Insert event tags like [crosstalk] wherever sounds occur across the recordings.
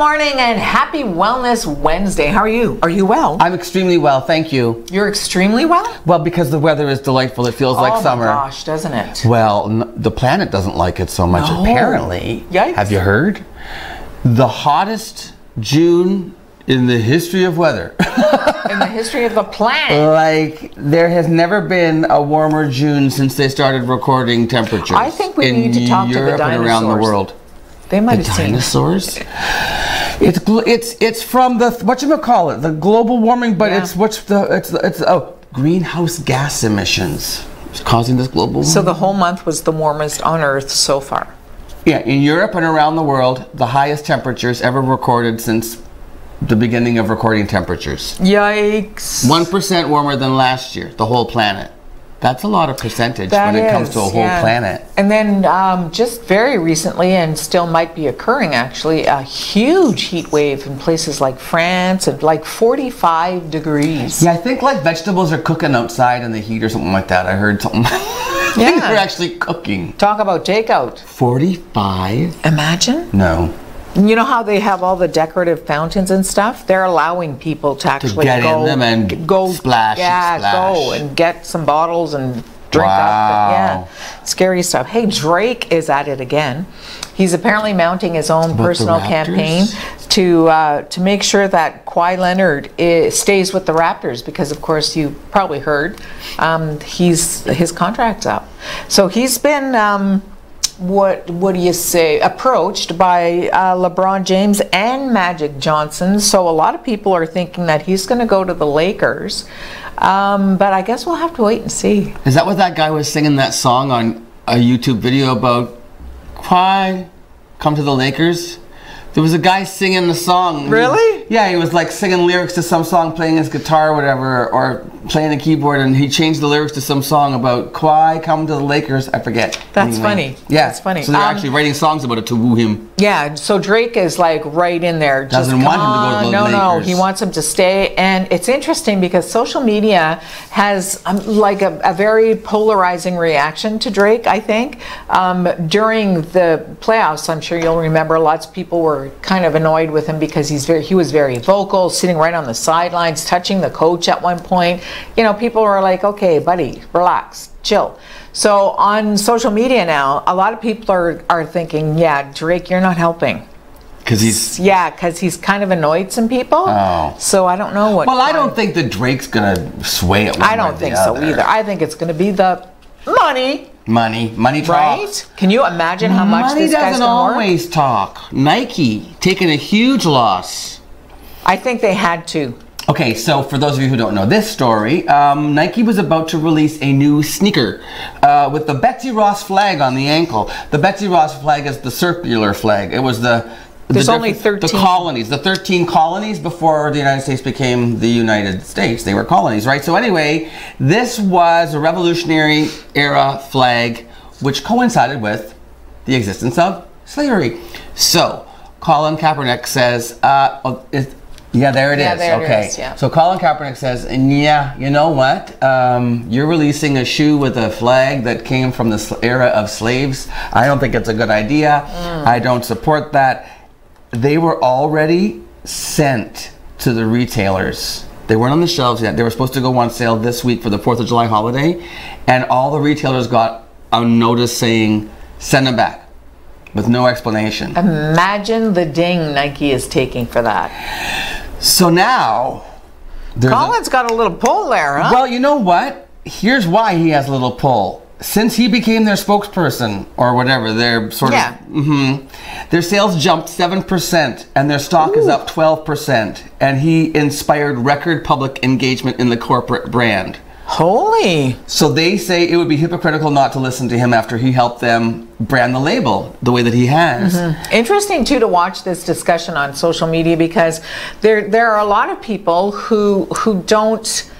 morning and happy Wellness Wednesday. How are you? Are you well? I'm extremely well, thank you. You're extremely well? Well, because the weather is delightful, it feels like oh summer. my gosh, doesn't it? Well, n- the planet doesn't like it so much, No. apparently. Yikes. Have you heard? The hottest June in the history of weather. [laughs] In the history of the planet. like, there has never been a warmer June since they started recording temperatures. I think we need to talk to the Europe and around the dinosaurs. world. They might The have seen. dinosaurs? It's it's it's from the what you gonna call it the global warming, but Yeah. it's what's the it's it's oh greenhouse gas emissions is causing this global warming. So the whole month was the warmest on Earth so far. yeah, in Europe and around the world, the highest temperatures ever recorded since the beginning of recording temperatures. Yikes. One percent warmer than last year, the whole planet. That's a lot of percentage That when it comes to a whole yeah. planet. And then um, just very recently, and still might be occurring actually, a huge heat wave in places like France and like 45 degrees. Yeah, I think like vegetables are cooking outside in the heat or something like that. I heard something. [laughs] Yeah. They're actually cooking. Talk about takeout. 45? Imagine. No. You know how they have all the decorative fountains and stuff? They're allowing people to actually get in go, them and go splash and Yeah, go and get some bottles and drink Wow. up. Yeah, scary stuff. Hey, Drake is at it again. He's apparently mounting his own personal campaign to uh, to make sure that Kawhi Leonard i stays with the Raptors because, of course, you probably heard um, he's his contract's up. So he's been. Um, what what do you say approached by uh, LeBron James and Magic Johnson so a lot of people are thinking that he's going to go to the Lakers um, but I guess we'll have to wait and see Is that what that guy was singing that song on a YouTube video about? Why come to the Lakers? There was a guy singing the song. Really? Yeah, he was like singing lyrics to some song, playing his guitar or whatever, or playing a keyboard, and he changed the lyrics to some song about Kawhi come to the Lakers. I forget. That's funny. Yeah, That's funny. So they're Um, actually writing songs about it to woo him. yeah so Drake is like right in there just Doesn't want come him to go to the no no Lakers. he wants him to stay and it's interesting because social media has um, like a, a very polarizing reaction to Drake I think um, during the playoffs I'm sure you'll remember lots of people were kind of annoyed with him because he's very he was very vocal sitting right on the sidelines touching the coach at one point you know people were like okay buddy relax chill so on social media now a lot of people are are thinking yeah Drake you're not helping Because he's. yeah, because he's kind of annoyed some people. Oh. So I don't know what. Well, I don't think that Drake's gonna sway it. I don't think so either. I think it's going to be the money, Money, money right? Can you imagine how much Money this guy's doesn't to work? always talk. Nike taking a huge loss. I think they had to. Okay, so for those of you who don't know this story, um, Nike was about to release a new sneaker uh, with the Betsy Ross flag on the ankle. The Betsy Ross flag is the circular flag. It was the the There's only 13. The colonies, the 13 colonies before the United States became the United States. They were colonies, right? So anyway, this was a Revolutionary era flag, which coincided with the existence of slavery. So Colin Kaepernick says, uh, oh, it, yeah, there it is. Yeah, there okay. is, yeah. So Colin Kaepernick says, yeah, you know what? Um, you're releasing a shoe with a flag that came from the era of slaves. I don't think it's a good idea. Mm. I don't support that. They were already sent to the retailers. They weren't on the shelves yet. They were supposed to go on sale this week for the 4th of July holiday. And all the retailers got a notice saying, send them back with no explanation. Imagine the ding Nike is taking for that. So now. there's a- Colin's got a little pull there, huh? Well, you know what? Here's why he has a little pull. Since he became their spokesperson or whatever, their sort Yeah. of, hmm their sales jumped seven percent and their stock is up twelve percent. And he inspired record public engagement in the corporate brand. Holy. So they say it would be hypocritical not to listen to him after he helped them brand the label the way that he has. Interesting too to watch this discussion on social media because there there are a lot of people who who don't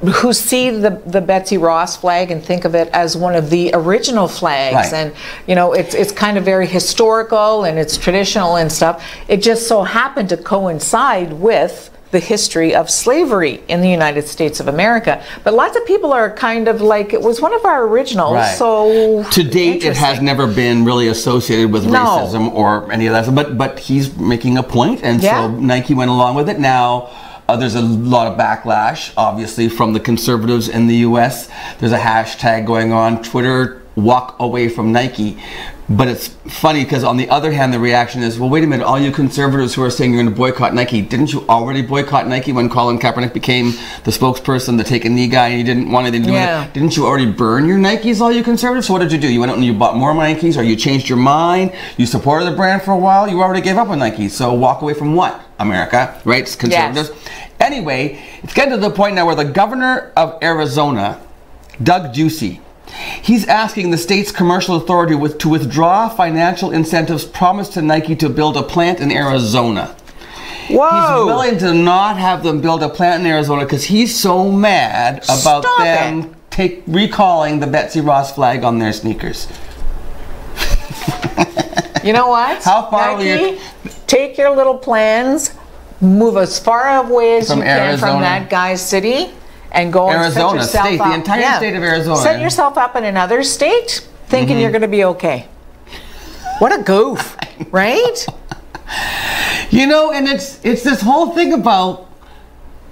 who see the, the Betsy Ross flag and think of it as one of the original flags Right. and you know it's it's kind of very historical and it's traditional and stuff it just so happened to coincide with the history of slavery in the United States of America. But lots of people are kind of like it was one of our originals. Right. So to date, it has never been really associated with No. racism or any of that. But but he's making a point, and Yeah. so Nike went along with it. Now. Uh, there's a lot of backlash, obviously, from the conservatives in the U.S. There's a hashtag going on Twitter: "Walk away from Nike." But it's funny because on the other hand, the reaction is, well, wait a minute, all you conservatives who are saying you're going to boycott Nike, didn't you already boycott Nike when Colin Kaepernick became the spokesperson, the take a knee guy, and you didn't want anything to do with Yeah. it? Didn't you already burn your Nikes, all you conservatives? So what did you do? You went out and you bought more Nikes, or you changed your mind? You supported the brand for a while? You already gave up on Nike. So walk away from what? America, right? It's conservatives. Anyway, it's getting to the point now where the governor of Arizona, Doug Ducey, he's asking the state's commercial authority with, to withdraw financial incentives promised to Nike to build a plant in Arizona. Whoa! He's willing to not have them build a plant in Arizona because he's so mad about Stop them it. take recalling the Betsy Ross flag on their sneakers. You know what? [laughs] How far will Nike, your- take your little plans, move as far away as From you can Arizona. from that guy's city, and go and Arizona set yourself state, the up. entire state of Arizona. Set yourself up in another state, thinking Mm-hmm. you're going to be okay. What a goof, [laughs] right? You know, and it's it's this whole thing about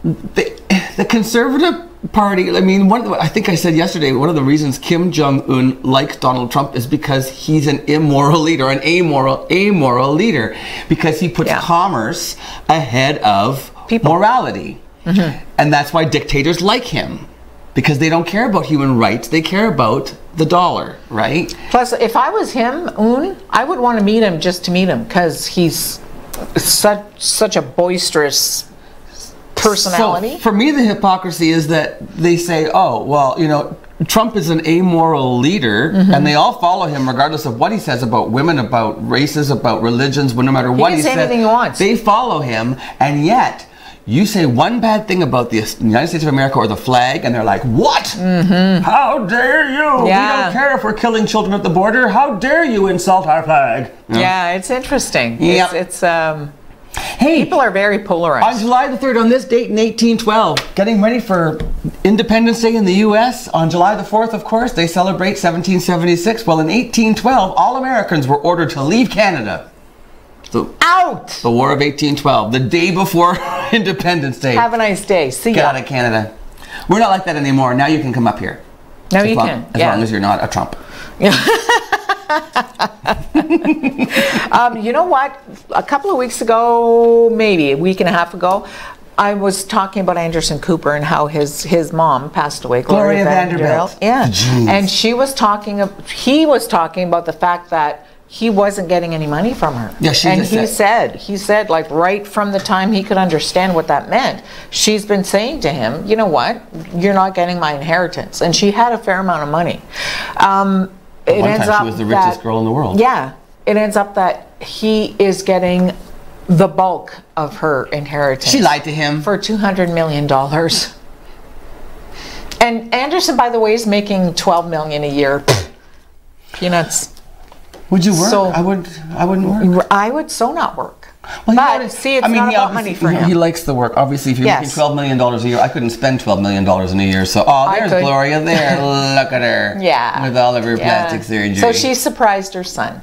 the the conservative party. I mean, one of the, I think I said yesterday one of the reasons Kim Jong Un likes Donald Trump is because he's an immoral leader, an amoral amoral leader, because he puts Yeah. commerce ahead of People. morality, mm-hmm. and that's why dictators like him. Because they don't care about human rights, they care about the dollar, right? Plus, if I was him, Un, I would want to meet him just to meet him because he's such such a boisterous personality. So for me, the hypocrisy is that they say, "Oh, well, you know, Trump is an amoral leader," Mm-hmm. and they all follow him regardless of what he says about women, about races, about religions. No matter what can he say says, anything he wants. they follow him, and yet. You say one bad thing about the United States of America or the flag, and they're like, "What? How dare you? We Mm-hmm. Don't care if we're killing children at the border. How dare you insult our flag?" You know? yeah, it's interesting. Yep. It's, it's um, Hey, people are very polarized. On. July the 3rd, on this date in 1812, getting ready for Independence Day in the U.S., on July the 4th, of course, they celebrate 1776. Well, in 1812, all Americans were ordered to leave Canada. The, Out. the War of 1812, the day before [laughs] Independence Day. Have a nice day. See Get ya. out of Canada. We're not like that anymore. Now you can come up here. No, As you long, can. As yeah. long as you're not a Trump. [laughs] [laughs] Um, you know what? A couple of weeks ago, maybe a week and a half ago, I was talking about Anderson Cooper and how his his mom passed away, Gloria Vanderbilt. Yeah, Jeez. and she was talking. He was talking about the fact that he wasn't getting any money from her. Yeah, she and he said- said he said like right from the time he could understand what that meant, she's been saying to him, you know what, you're not getting my inheritance, and she had a fair amount of money. Um, it one ends time she up was the richest that- girl in the world. Yeah, it ends up that he is getting the bulk of her inheritance. She lied to him. for two hundred million dollars. And Anderson, by the way, is making twelve million a year. Peanuts. Would you work? So- I would. I wouldn't work. I would so not work. Well, but gotta- see, it's I mean, not he about money for he, him. He likes the work. Obviously, if you're Yes. making twelve million dollars a year, I couldn't spend twelve million dollars in a year. So, oh, there's. Gloria there. [laughs] Look at her. yeah. With all of her Yeah. plastic surgery. So she surprised her son.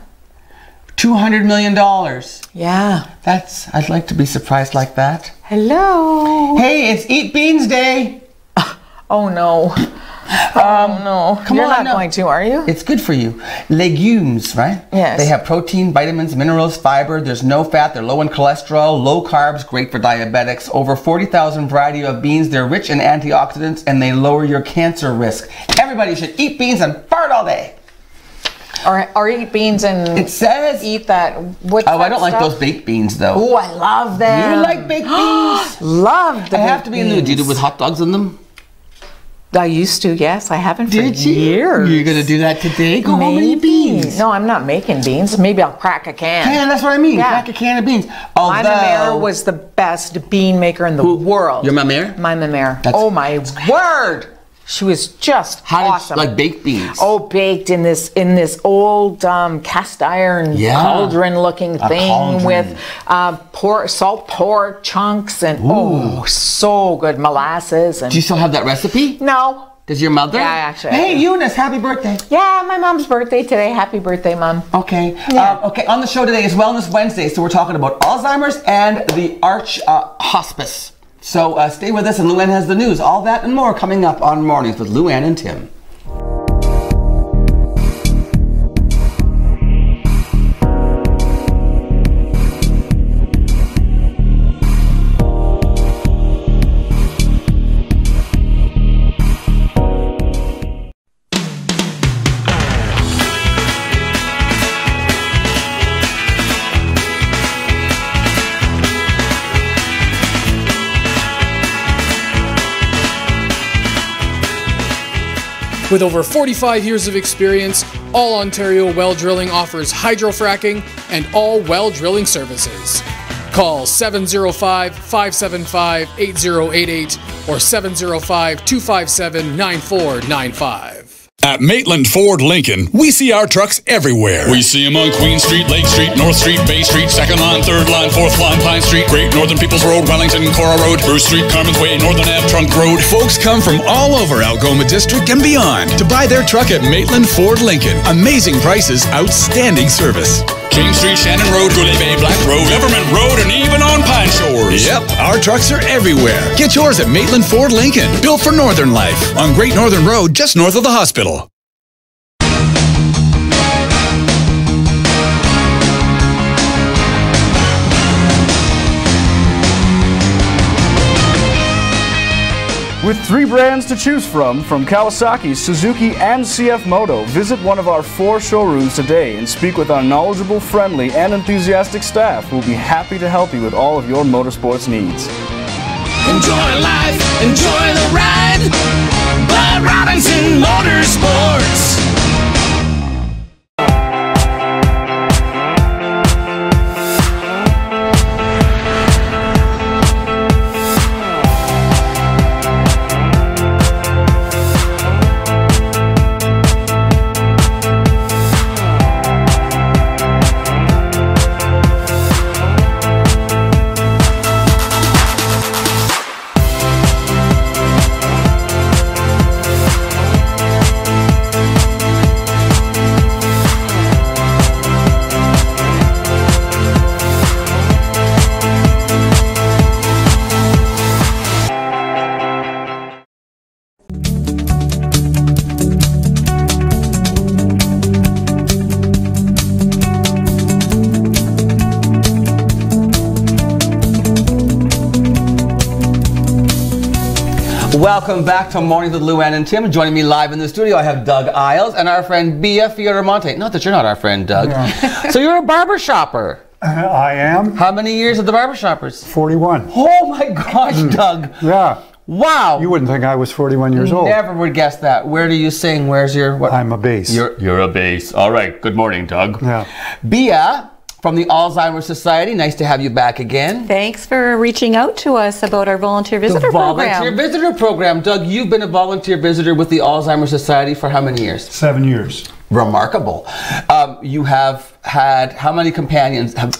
two hundred million dollars. Yeah. That's. I'd like to be surprised like that. Hello. Hey, it's Eat Beans Day. [laughs] Oh no. Oh no. come You're on, not no. going to, are you? It's good for you. Legumes, right? Yes. They have protein, vitamins, minerals, fiber. There's no fat. They're low in cholesterol, low carbs, great for diabetics. Over 40,000 variety of beans. They're rich in antioxidants and they lower your cancer risk. Everybody should eat beans and fart all day. Or, or eat beans and It says. eat that. What's Oh, I don't like those baked beans though. Oh, I love them. You like baked [gasps] beans? Love the I have to be in the mood. Do you do it with hot dogs in them? I used to, yes. I haven't for Did you? years. You're gonna do that today? Go home and eat beans. No, I'm not making beans. Maybe I'll crack a can. Man, that's what I mean. Yeah. Crack a can of beans. My Although, mamere was the best bean maker in the world. Your mamere? My mamere. That's- Oh my word! She was just How did awesome. like baked beans? Oh, baked in this in this old um, cast iron Yeah. cauldron looking thing cauldron. with uh, pork, salt pork chunks and oh, so good molasses and Do you still have that recipe? no. Does your mother? Yeah, actually, Hey. Eunice, happy birthday. Yeah, my mom's birthday today. Happy birthday, mom. Okay. Yeah. Um, okay. On the show today is Wellness Wednesday, so we're talking about Alzheimer's and the Arch uh, Hospice. So uh, stay with us, and Lou-Anne has the news. All that and more coming up on Mornings with Lou-Anne and Tim. With over 45 years of experience, All Ontario Well Drilling offers hydrofracking and all well drilling services. Call 705 575 8088 or 705 257 9495. At Maitland Ford Lincoln, we see our trucks everywhere. We see them on Queen Street, Lake Street, North Street, Bay Street, Second Line, Third Line, Fourth Line, Pine Street, Great Northern Peoples Road, Wellington, Korah Road, Bruce Street, Carmen's Way, Northern Ave, Trunk Road. Folks come from all over Algoma District and beyond to buy their truck at Maitland Ford Lincoln. Amazing prices, outstanding service. King Street, Shannon Road, Goulais Bay, Black Road, Government Road, and even on Pine Shores. Yep, our trucks are everywhere. Get yours at Maitland Ford Lincoln, built for Northern life on Great Northern Road, just north of the hospital. With three brands to choose from, from Kawasaki, Suzuki, and CF Moto, visit one of our four showrooms today and speak with our knowledgeable, friendly, and enthusiastic staff who will be happy to help you with all of your motorsports needs. Enjoy life, enjoy the ride. Bud Robinson Motorsports. Welcome back to Mornings with Lou-Anne and Tim. Joining me live in the studio, I have Doug Isles and our friend Bia Fioramonte. Not that you're not our friend, Doug. [laughs] so you're a barber shopper. Uh, I am How many years at the barber shoppers? 41. Oh my gosh, mm. Doug. Yeah. Wow. You wouldn't think I was 41 years old. Never would guess that. Where do you sing? Where's your what? I'm a bass. You're you're a bass. All right. Good morning, Doug. Yeah. Bia from the Alzheimer's Society. Nice to have you back again. Thanks for reaching out to us about our volunteer visitor the volunteer program. visitor program. Doug, you've been a volunteer visitor with the Alzheimer's Society for how many years? Seven years. Remarkable. Um, you have had how many companions? Have,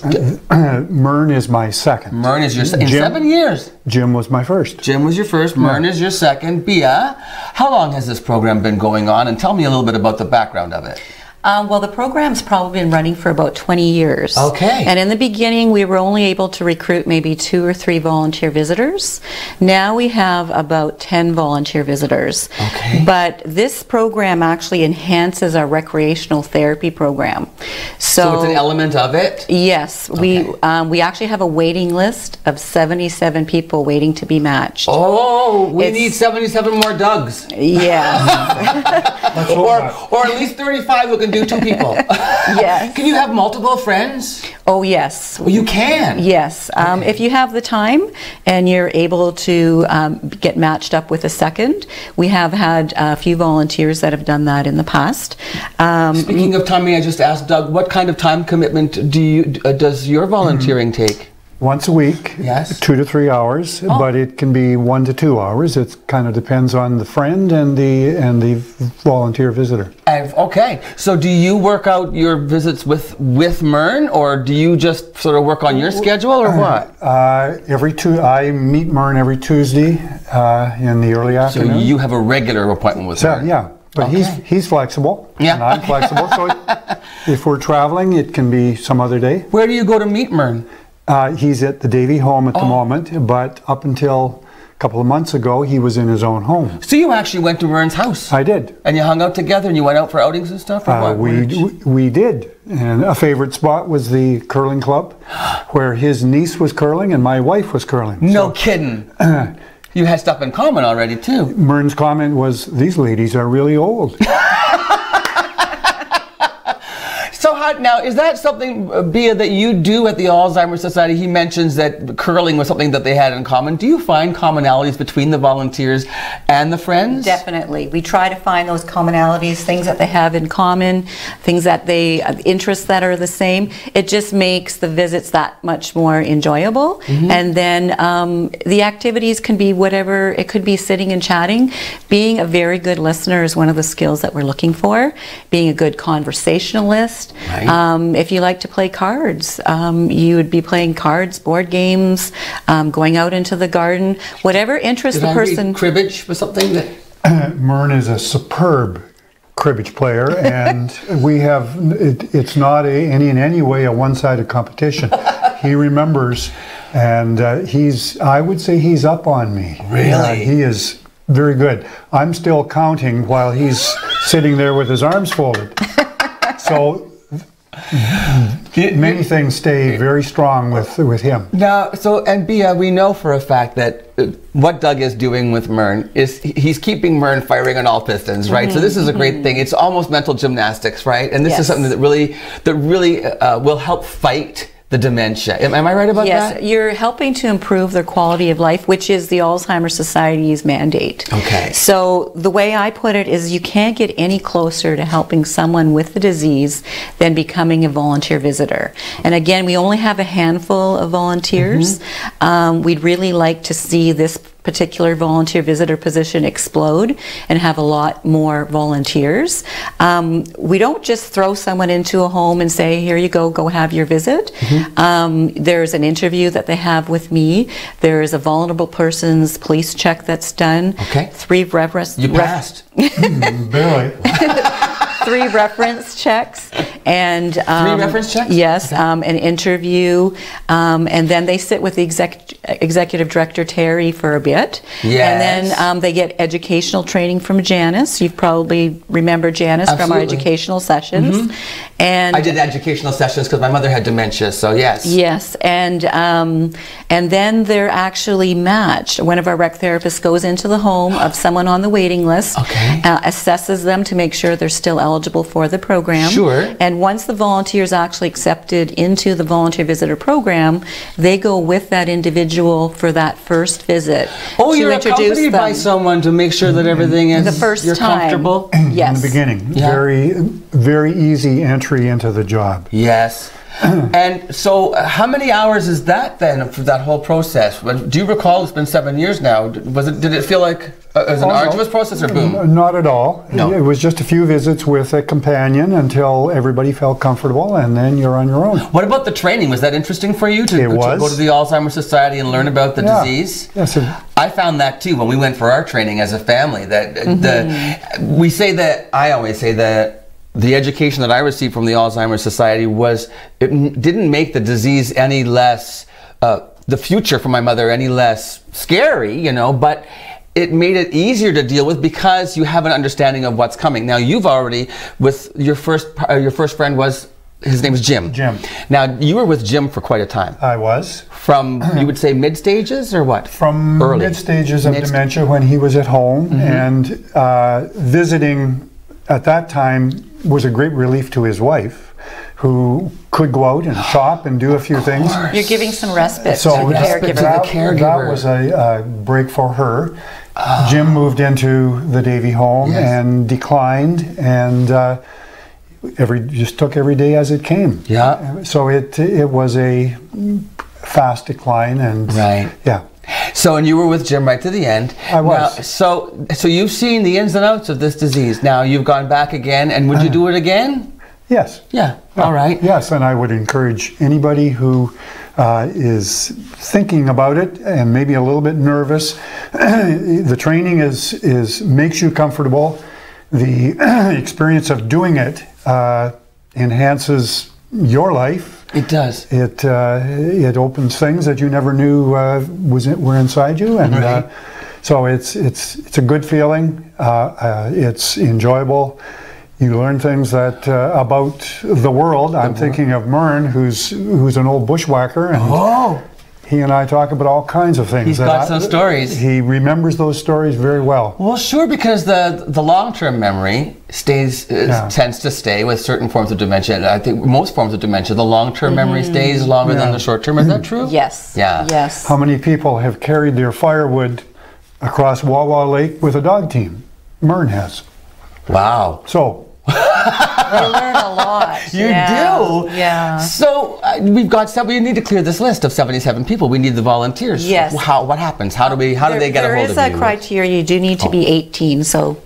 [clears throat] Mern is my second. Mern is your second. in Jim. seven years. Jim was my first. Jim was your first. Mern is your second. Bia, how long has this program been going on? And tell me a little bit about the background of it. Um, well, the program's probably been running for about 20 years. Okay. And in the beginning, we were only able to recruit maybe two or three volunteer visitors. Now we have about 10 volunteer visitors. Okay. But this program actually enhances our recreational therapy program. So, So it's an element of it. Yes, we um, we actually have a waiting list of 77 people waiting to be matched. Oh, we It's- need 77 more Dougs. Yeah. [laughs] Or, or at least 35 who can do two people. [laughs] yes. Can you have multiple friends? Oh yes. Well, you can. Yes, um, if you have the time and you're able to um, get matched up with a second, we have had a few volunteers that have done that in the past. Um, Speaking of time, may I just ask Doug, what kind of time commitment do you uh, does your volunteering take? Once a week, Yes. Oh. two to three hours, but it can be one to two hours. It kind of depends on the friend and the and the volunteer visitor. Okay. So do you work out your visits with with Mern, or do you just sort of work on your schedule, or what? [clears throat] Uh, every two, I meet Mern every Tuesday uh, in the early afternoon. So you have a regular appointment with So, Mern. yeah, but he's he's flexible. Yeah. and I'm flexible. So [laughs] if we're traveling, it can be some other day. Where do you go to meet Mern? Uh, he's at the Davey home at the Oh. moment, but up until a couple of months ago, he was in his own home. So you actually went to Mern's house. I did. And you hung out together and you went out for outings and stuff? Or Uh, what? we we did, and a favorite spot was the curling club, [gasps] where his niece was curling and my wife was curling. no kidding. [clears throat] you had stuff in common already, too. Mern's comment was, "These ladies are really old." [laughs] How, now, is that something, uh, Bia, that you do at the Alzheimer's Society? He mentions that curling was something that they had in common. Do you find commonalities between the volunteers and the friends? Definitely. We try to find those commonalities, things that they have in common, things that they, uh, interests that are the same. It just makes the visits that much more enjoyable. And then um, the activities can be whatever, it could be sitting and chatting. Being a very good listener is one of the skills that we're looking for. Being a good conversationalist. Right. Um, if you like to play cards, um, you would be playing cards, board games, um, going out into the garden, whatever interests Did the I read person. cribbage was something that... [clears throat] Mern is a superb cribbage player, [laughs] and we have it, it's not a, any in any way a one-sided competition. he remembers, and uh, he's I would say he's up on me. Really? Uh, he is very good. I'm still counting while he's sitting there with his arms folded. [laughs] So many things stay very strong with with him. Now, so and Bia, we know for a fact that uh, what Doug is doing with Mern is he's keeping Mern firing on all pistons, right? So this is a great thing. It's almost mental gymnastics, right? And this is something that really that really uh, will help fight the dementia. Am, am I right about Yes, that? Yes, you're helping to improve their quality of life, which is the Alzheimer's Society's mandate. Okay. So the way I put it is you can't get any closer to helping someone with the disease than becoming a volunteer visitor. And again, we only have a handful of volunteers. Mm-hmm. Um, we'd really like to see this particular volunteer visitor position explode and have a lot more volunteers. Um, we don't just throw someone into a home and say, here you go, go have your visit. Mm-hmm. Um, there's an interview that they have with me. There's a vulnerable person's police check that's done. Okay. Three reference. You passed. [laughs] Barely. [laughs] three reference checks and um, reference checks? Yes, um, an interview, um, and then they sit with the exec- executive director Terry for a bit. Yes. And then um, they get educational training from Janice. You've probably remember Janice from our Absolutely. Educational sessions. And I did educational sessions because my mother had dementia. So yes. Yes, and um, and then they're actually matched. One of our rec therapists goes into the home of [gasps] someone on the waiting list, Okay. uh, assesses them to make sure they're still eligible for the program. Sure. And once the volunteer is actually accepted into the volunteer visitor program, they go with that individual for that first visit. Oh, to you're introduce accompanied by someone to make sure that everything is The first you're time. comfortable. Yes. [clears throat] in the beginning. Yeah. Very, very easy entry into the job. Yes. [clears throat] and so, uh, how many hours is that then for that whole process? When- Do you recall? It's been seven years now. Was it? Did it feel like uh, it was an Oh, no. arduous process or boom? Not at all. No. It was just a few visits with a companion until everybody felt comfortable, and then you're on your own. What about the training? Was that interesting for you to, to go to the Alzheimer's Society and learn about the Yeah. disease? Yes, it- I found that too when we went for our training as a family. That uh, Mm-hmm. the we say that I always say that the education that I received from the Alzheimer's Society was it didn't make the disease any less uh, the future for my mother any less scary, you know, but it made it easier to deal with because you have an understanding of what's coming. Now you've already with your first uh, your first friend was his name is Jim. Jim. Now you were with Jim for quite a time. I was. From you would say mid stages or what? From Early. mid stages of Mid- dementia when he was at home, Mm-hmm. and uh, visiting at that time was a great relief to his wife, who could go out and shop and do a few things. You're giving some respite So to the that, caregiver. that, the caregiver. that was a, a break for her. Jim moved into the Davey home Yes. and declined, and uh, every just took every day as it came. Yeah. So it it was a fast decline, and Right. yeah. So, and you were with Jim right to the end. I was. Now, so, so you've seen the ins and outs of this disease. Now you've gone back again, and would you do it again? Yes. Yeah. All right. Yes, and I would encourage anybody who uh, is thinking about it and maybe a little bit nervous. [clears throat] the training is is makes you comfortable. The [clears throat] experience of doing it uh, enhances your life. It does. It uh, it opens things that you never knew uh, was in, were inside you, and uh, so it's it's it's a good feeling. Uh, uh, it's enjoyable. You learn things that uh, about the world. I'm thinking of Mern, who's who's an old bushwhacker, and Oh. He and I talk about all kinds of things. He's that got I- some stories. He remembers those stories very well. Well, sure, because the the long term memory stays uh, Yeah. tends to stay with certain forms of dementia. I think most forms of dementia, the long term memory stays longer than the short term. Is that [clears throat] true? Yes. Yeah. Yes. How many people have carried their firewood across Wawa Lake with a dog team? Mern has. Wow. So [laughs] You learn a lot. [laughs] You Yeah. do. Yeah. So uh, we've got. We need to clear this list of seventy-seven people. We need the volunteers. Yes. How? What happens? How do we? How do they get a hold of There you? is a criteria. You do need to be 18. So.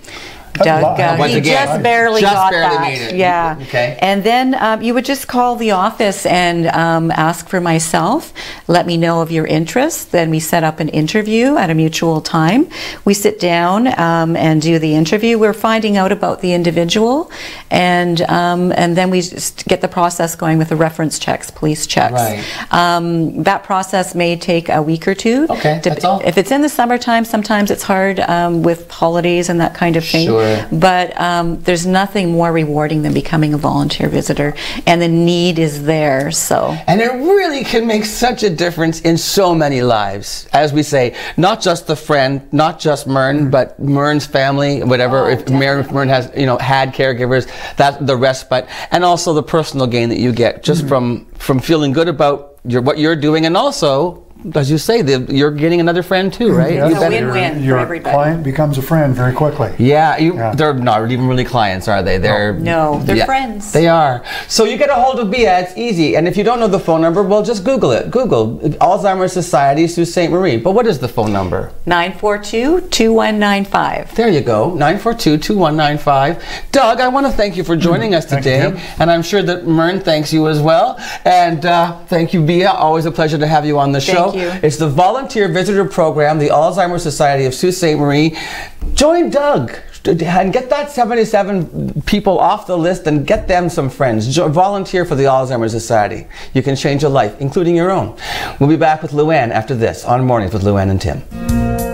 Doug, Once uh, he again, just barely just got barely that. made it. Yeah. Okay. And then um, you would just call the office and um, ask for myself. Let me know of your interest. Then we set up an interview at a mutual time. We sit down um, and do the interview. We're finding out about the individual, and um, and then we just get the process going with the reference checks, police checks. Right. Um, that process may take a week or two. Okay, Dep- that's all. If it's in the summertime, sometimes it's hard um, with holidays and that kind of thing. Sure. But um, there's nothing more rewarding than becoming a volunteer visitor, and the need is there. So. And it really can make such a difference in so many lives. As we say, not just the friend, not just Mern, but Mern's family, whatever. if Mern, Mern has, you know, had caregivers, that the respite, and also the personal gain that you get just from from feeling good about your what you're doing, and also, as you say, the, you're getting another friend too, right? Yes. You a bet- win-win for your everybody. client becomes a friend very quickly. Yeah, you, Yeah. they're not even really clients, are they? They're No, they're friends. They are. So you get a hold of Bia. It's easy. And if you don't know the phone number, well, just Google it. Google Alzheimer's Society Sault Ste. Marie. But what is the phone number? 942-2195. There you go, 942-2195. Doug, I want to thank you for joining us Thank you, today. And I'm sure that Mern thanks you as well. And uh, thank you, Bia. Always a pleasure to have you on the show. It's the Volunteer Visitor Program, the Alzheimer's Society of Sault Ste. Marie. Join Doug and get that 77 people off the list and get them some friends. Jo- volunteer for the Alzheimer's Society. You can change a life, including your own. We'll be back with Lou-Anne after this on Mornings with Lou-Anne and Tim.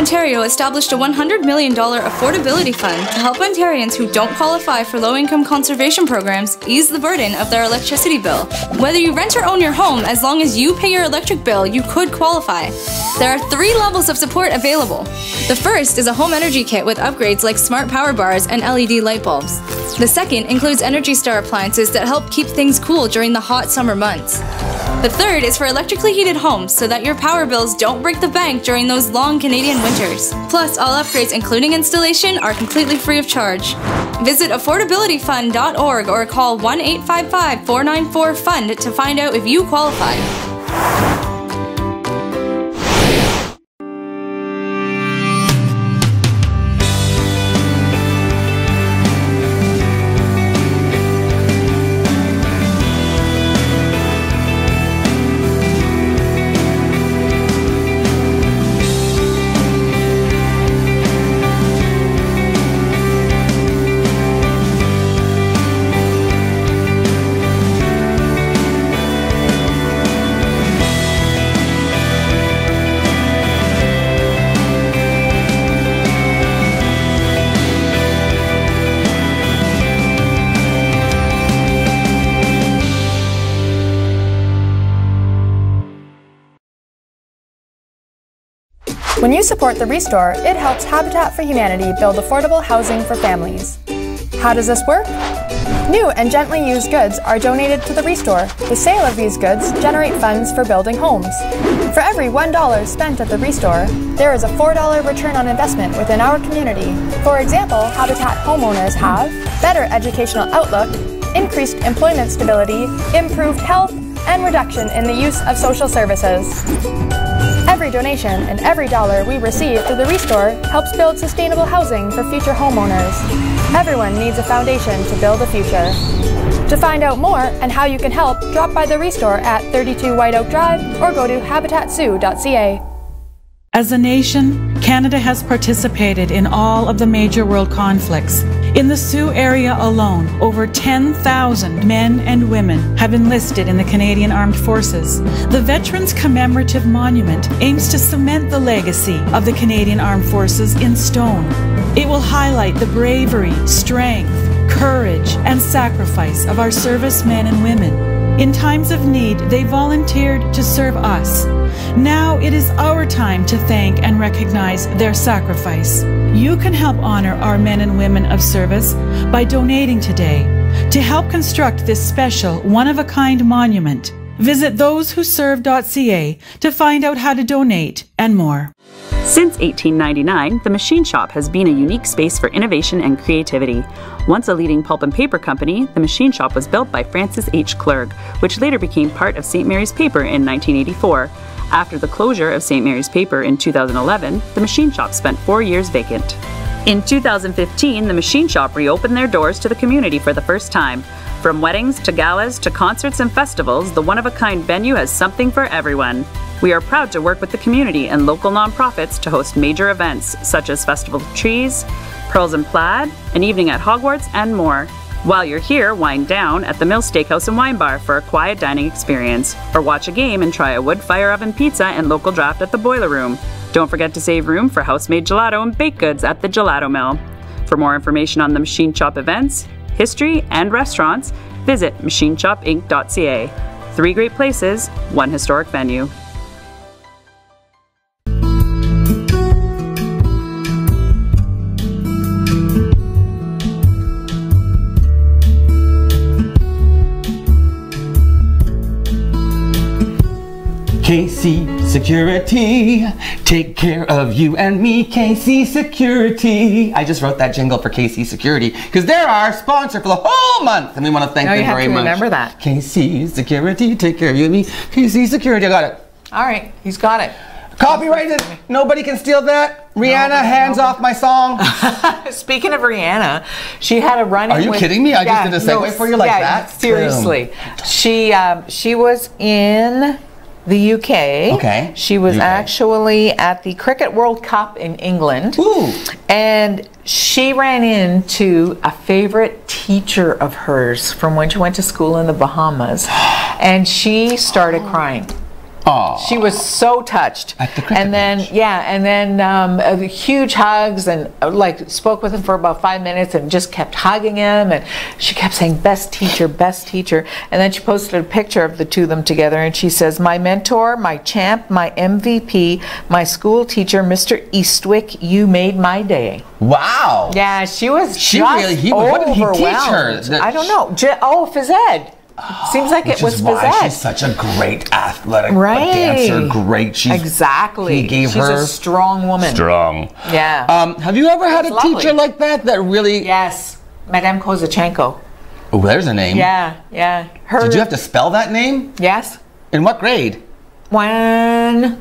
Ontario established a $100 million affordability fund to help Ontarians who don't qualify for low income conservation programs ease the burden of their electricity bill. Whether you rent or own your home, as long as you pay your electric bill, you could qualify. There are three levels of support available. The first is a home energy kit with upgrades like smart power bars and LED light bulbs. The second includes Energy Star appliances that help keep things cool during the hot summer months. The third is for electrically heated homes so that your power bills don't break the bank during those long Canadian winters. Plus, all upgrades, including installation, are completely free of charge. Visit affordabilityfund.org or call 1 855 494 FUND to find out if you qualify. When you support the Restore, it helps Habitat for Humanity build affordable housing for families. How does this work? New and gently used goods are donated to the Restore. The sale of these goods generate funds for building homes. For every $1 spent at the Restore, there is a $4 return on investment within our community. For example, Habitat homeowners have better educational outlook, increased employment stability, improved health, and reduction in the use of social services. Every donation and every dollar we receive through the Restore helps build sustainable housing for future homeowners. Everyone needs a foundation to build a future. To find out more and how you can help, drop by the Restore at 32 White Oak Drive or go to habitatsault.ca. As a nation, Canada has participated in all of the major world conflicts. In the Sault area alone, over 10,000 men and women have enlisted in the Canadian Armed Forces. The Veterans Commemorative Monument aims to cement the legacy of the Canadian Armed Forces in stone. It will highlight the bravery, strength, courage, and sacrifice of our servicemen and women. In times of need, they volunteered to serve us. Now it is our time to thank and recognize their sacrifice. You can help honor our men and women of service by donating today. To help construct this special, one of a kind monument, visit thosewhoserve.ca to find out how to donate and more. Since 1899, the Machine Shop has been a unique space for innovation and creativity. Once a leading pulp and paper company, the Machine Shop was built by Francis H. Clergue, which later became part of St. Mary's Paper in 1984. After the closure of St. Mary's Paper in 2011, the Machine Shop spent four years vacant. In 2015, the Machine Shop reopened their doors to the community for the first time. From weddings to galas to concerts and festivals, the one of a kind venue has something for everyone. We are proud to work with the community and local nonprofits to host major events such as Festival of Trees, Pearls and Plaid, an evening at Hogwarts, and more. While you're here, wind down at the Mill Steakhouse and Wine Bar for a quiet dining experience, or watch a game and try a wood fire oven pizza and local draft at the Boiler Room. Don't forget to save room for house-made gelato and baked goods at the Gelato Mill. For more information on the Machine Shop events, history, and restaurants, visit machineshopinc.ca. Three great places, one historic venue. KC Security, take care of you and me, KC Security. I just wrote that jingle for KC Security because they're our sponsor for the whole month, and we want to thank you them have very to much. remember that. KC Security, take care of you and me, KC Security. I got it. All right, he's got it. Copyrighted. Nobody can steal that. Rihanna, hands off my song. [laughs] Speaking of Rihanna, she had a run-in. Are you with- kidding me? I just did a segue for you like yeah, that? Seriously, she um, she was in the UK. Okay. She was UK. actually at the Cricket World Cup in England. Ooh. And she ran into a favorite teacher of hers from when she went to school in the Bahamas, and she started crying. Aw. She was so touched. At the and then, match. yeah, and then um, uh, huge hugs and uh, like spoke with him for about five minutes and just kept hugging him. And she kept saying, best teacher, best teacher. And then she posted a picture of the two of them together and she says, my mentor, my champ, my MVP, my school teacher, Mr. Eastwick, you made my day. Wow. Yeah, she was She really- he- what did he teach her? I don't know. Oh, phys ed. Seems like it was is why ed. she's such a great athletic Right. dancer. Great. She's Exactly. He gave She's her a strong woman. strong. Yeah. Um, have you ever had a lovely. teacher like that that really? yes. Madame Kozachenko. Oh, there's a name. Yeah, yeah. Her. Did you have to spell that name? Yes. In what grade? One.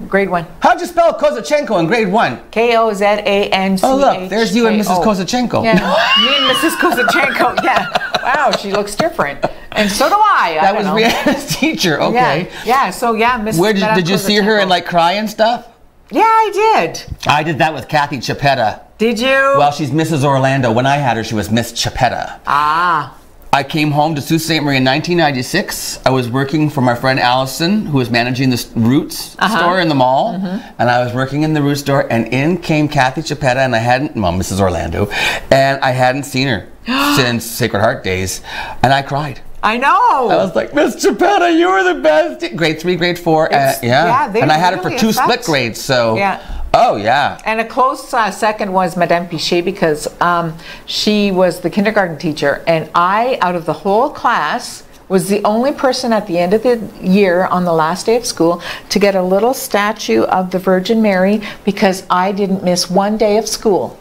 Grade one. How'd you spell Kozachenko in grade one? K O Z A N C. Oh, look, there's you and Mrs. Kozachenko. Yeah, me and Mrs. Kozachenko. [laughs] Yeah. Wow, she looks different, and so do I. I That was know. Rihanna's [laughs] teacher. Okay. Yeah. Yeah. So yeah, Mrs. Where did, Madame did you see her and like cry and stuff? Yeah, I did. I did that with Kathy Chapetta. Did you? Well, she's Mrs. Orlando. When I had her, she was Miss Chapetta. ah. I came home to Sault Ste. Marie in 1996. I was working for my friend Allison, who was managing the Roots Uh-huh. store in the mall. Mm-hmm. And I was working in the Roots store, and in came Kathy Chapetta, and I hadn't, well, Mrs. Orlando, and I hadn't seen her [gasps] since Sacred Heart days. And I cried. I know. I was like, Miss Chapetta, you were the best. Grade three, grade four. Uh, yeah. yeah, and I had it for two split grades. So Yeah. Oh yeah. And a close uh, second was Madame Pichet because um, she was the kindergarten teacher, and I, out of the whole class, was the only person at the end of the year on the last day of school to get a little statue of the Virgin Mary because I didn't miss one day of school.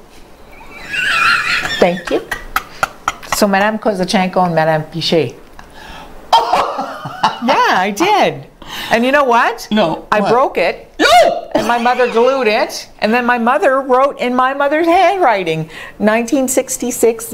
Thank you. So Madame Kozachenko and Madame Pichet. [laughs] yeah, I did. And you know what? No. I what? broke it. No! And my mother glued it. And then my mother wrote in my mother's handwriting 1966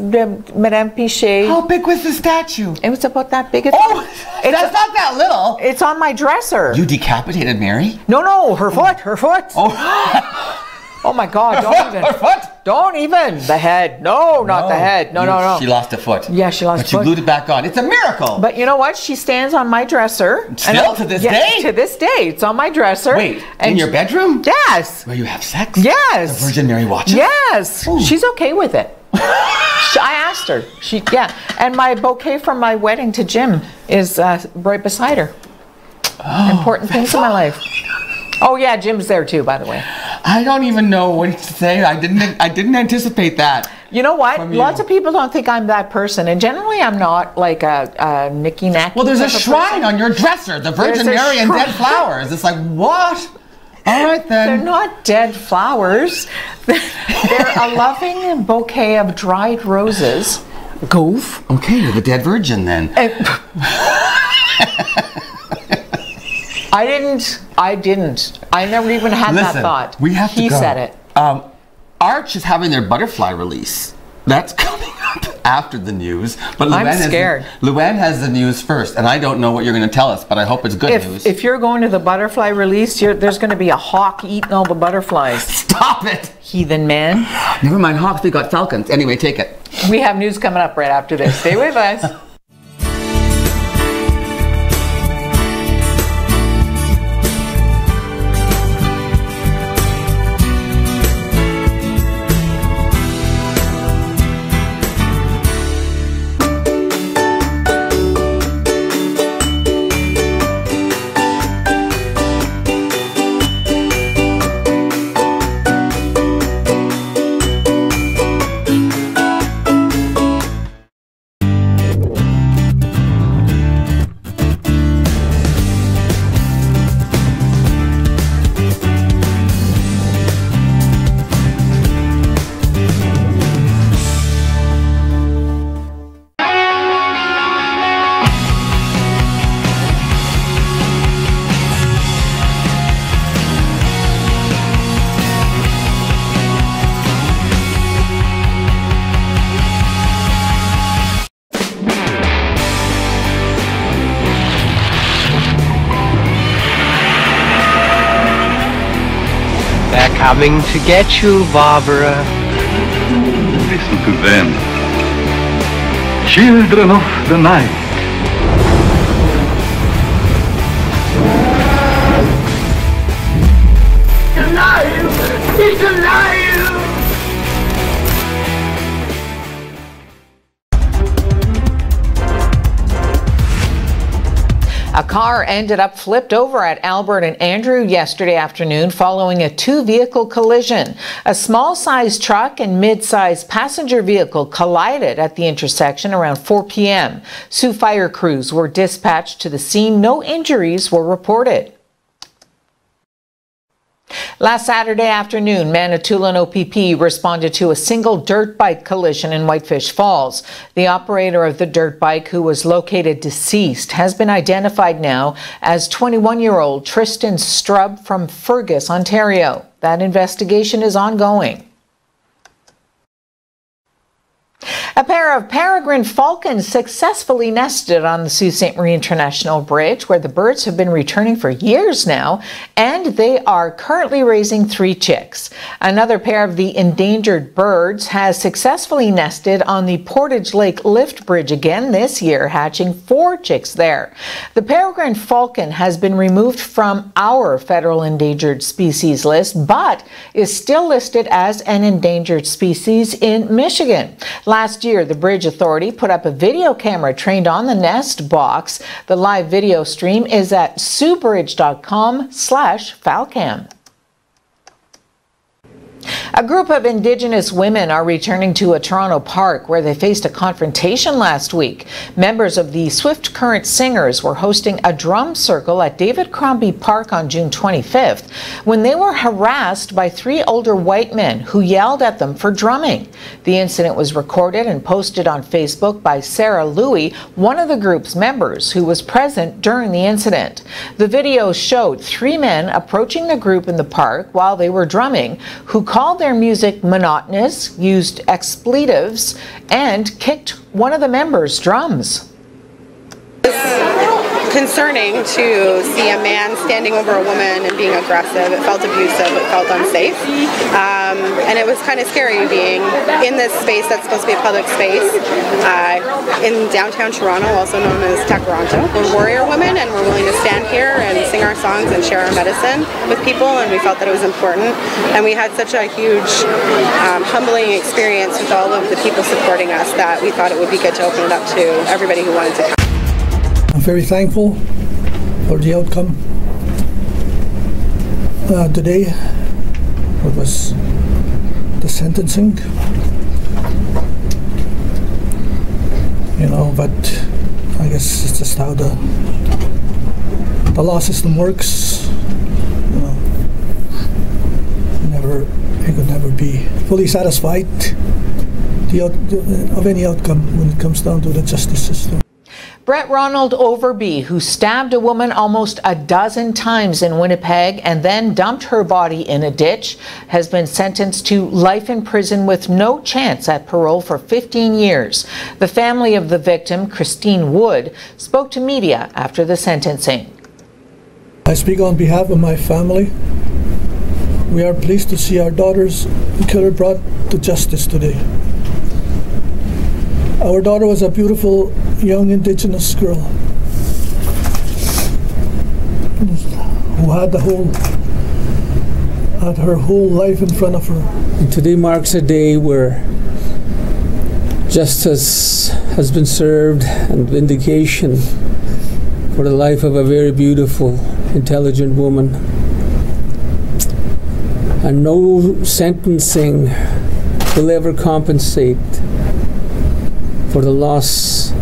Madame Pichet. How big was the statue? It was about that big. Oh, [laughs] that's not that little. It's on my dresser. You decapitated Mary? no, no, her foot, her foot. Oh, [laughs] Oh my God, don't even. her foot. Don't even. The head. No, not the head. No, You- no, no. She lost a foot. Yeah, she lost But foot. glued it back on. It's a miracle. But you know what? She stands on my dresser. And Still I- to this day? To this day, it's on my dresser. Wait, in your bedroom? Yes. Where you have sex? Yes. The Virgin Mary watches? Yes. She's okay with it. [laughs] She- I asked her. She yeah. And my bouquet from my wedding to Jim is uh, right beside her. Important things in my life. Oh yeah, Jim's there too, by the way. I don't even know what to say. I didn't. I didn't anticipate that. You know what? Lots of people don't think I'm that person, and generally I'm not like a, a Nicky Nack. Well, there's a shrine on your dresser, the Virgin There's Mary and dead flowers. It's like what? All right then. They're not dead flowers. [laughs] They're a loving bouquet of dried roses. Goof. Okay, you're the dead virgin then. And- [laughs] I didn't. I didn't. I never even had Listen, that thought. we have to He go. said it. Um, Arch is having their butterfly release. That's [laughs] coming up after the news. But I'm Lou-Anne scared. Has, Lou-Anne has the news first, and I don't know what you're going to tell us, but I hope it's good news. If, if you're going to the butterfly release, you're, there's going to be a hawk eating all the butterflies. [laughs] Stop it! Heathen man. Never mind hawks, we got falcons. Anyway, take it. We have news coming up right after this. Stay with us. [laughs] coming to get you, Barbara. Listen to them. Children of the night. Car ended up flipped over at Albert and Andrew yesterday afternoon following a two vehicle collision. A small sized truck and mid sized passenger vehicle collided at the intersection around 4 p.m. Sault fire crews were dispatched to the scene. No injuries were reported. Last Saturday afternoon, Manitoulin OPP responded to a single dirt bike collision in Whitefish Falls. The operator of the dirt bike, who was located deceased, has been identified now as 21 year old Tristan Strub from Fergus, Ontario. That investigation is ongoing. A pair of peregrine falcons successfully nested on the Sault Ste. Marie International Bridge, where the birds have been returning for years now, and they are currently raising three chicks. Another pair of the endangered birds has successfully nested on the Portage Lake Lift Bridge again this year, hatching four chicks there. The peregrine falcon has been removed from our federal endangered species list, but is still listed as an endangered species in Michigan. Last year, the Bridge Authority put up a video camera trained on the nest box. The live video stream is at saultbridge.com slash falcam. A group of Indigenous women are returning to a Toronto park where they faced a confrontation last week. Members of the Swift Current Singers were hosting a drum circle at David Crombie Park on June 25th when they were harassed by three older white men who yelled at them for drumming. The incident was recorded and posted on Facebook by Sarah Louie, one of the group's members who was present during the incident. The video showed three men approaching the group in the park while they were drumming who called their music monotonous, used expletives, and kicked one of the members' drums concerning to see a man standing over a woman and being aggressive. It felt abusive, it felt unsafe. Um, and it was kind of scary being in this space that's supposed to be a public space uh, in downtown Toronto, also known as Toronto. We're warrior women and we're willing to stand here and sing our songs and share our medicine with people and we felt that it was important. And we had such a huge um, humbling experience with all of the people supporting us that we thought it would be good to open it up to everybody who wanted to come. I'm very thankful for the outcome uh, today. It was the sentencing. You know, but I guess it's just how the the law system works. You know, never, you could never be fully satisfied the, of any outcome when it comes down to the justice system. Brett Ronald Overby, who stabbed a woman almost a dozen times in Winnipeg and then dumped her body in a ditch, has been sentenced to life in prison with no chance at parole for 15 years. The family of the victim, Christine Wood, spoke to media after the sentencing. I speak on behalf of my family. We are pleased to see our daughter's killer brought to justice today. Our daughter was a beautiful young indigenous girl who had the whole had her whole life in front of her. And today marks a day where justice has been served and vindication for the life of a very beautiful, intelligent woman. And no sentencing will ever compensate for the loss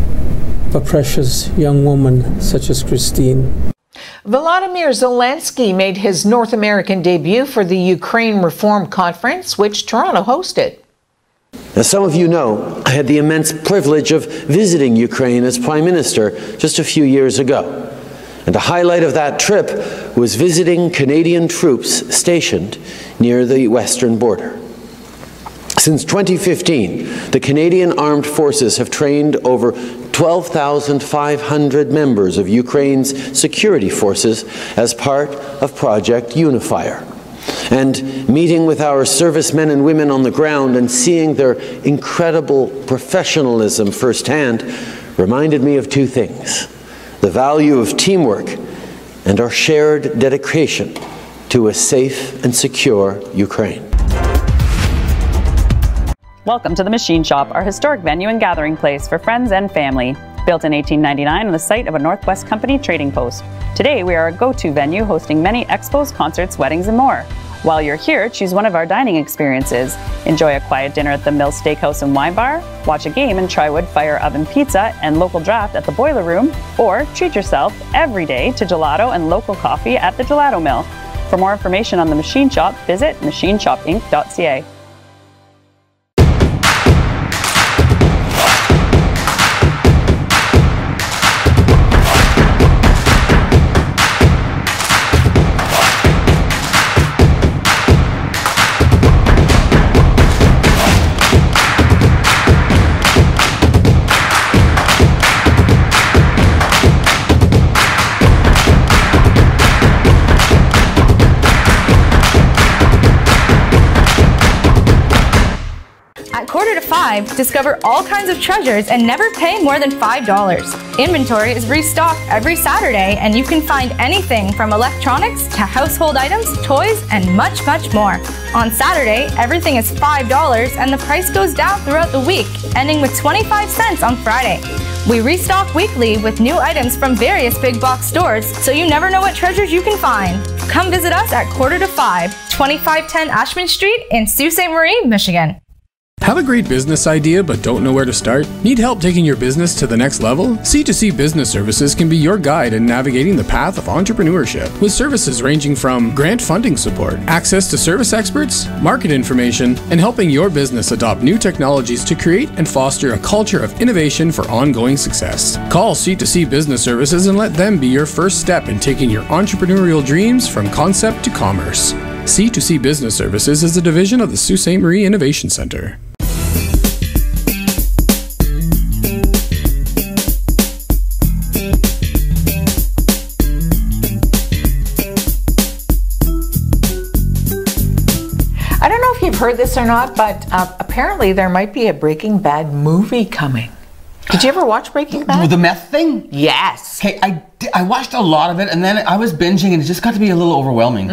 a precious young woman such as Christine. Volodymyr Zelensky made his North American debut for the Ukraine Reform Conference, which Toronto hosted. As some of you know, I had the immense privilege of visiting Ukraine as Prime Minister just a few years ago. And the highlight of that trip was visiting Canadian troops stationed near the western border. Since 2015, the Canadian Armed Forces have trained over 12,500 members of Ukraine's security forces as part of Project Unifier. And meeting with our servicemen and women on the ground and seeing their incredible professionalism firsthand reminded me of two things the value of teamwork and our shared dedication to a safe and secure Ukraine. Welcome to the Machine Shop, our historic venue and gathering place for friends and family. Built in 1899 on the site of a Northwest Company trading post. Today, we are a go to venue hosting many expos, concerts, weddings, and more. While you're here, choose one of our dining experiences. Enjoy a quiet dinner at the Mill Steakhouse and Wine Bar, watch a game and try wood fire oven pizza and local draft at the Boiler Room, or treat yourself every day to gelato and local coffee at the Gelato Mill. For more information on the Machine Shop, visit machineshopinc.ca. 5, discover all kinds of treasures and never pay more than $5. Inventory is restocked every Saturday and you can find anything from electronics to household items, toys, and much, much more. On Saturday, everything is $5 and the price goes down throughout the week, ending with 25 cents on Friday. We restock weekly with new items from various big box stores, so you never know what treasures you can find. Come visit us at quarter to five, 2510 Ashman Street in Sault Ste. Marie, Michigan. Have a great business idea but don't know where to start? Need help taking your business to the next level? C2C Business Services can be your guide in navigating the path of entrepreneurship with services ranging from grant funding support, access to service experts, market information, and helping your business adopt new technologies to create and foster a culture of innovation for ongoing success. Call C2C Business Services and let them be your first step in taking your entrepreneurial dreams from concept to commerce. C2C Business Services is a division of the Sault Ste. Marie Innovation Center. I don't know if you've heard this or not, but uh, apparently there might be a Breaking Bad movie coming. Did you ever watch Breaking Bad? The meth thing? Yes. Okay, I, I watched a lot of it and then I was binging and it just got to be a little overwhelming.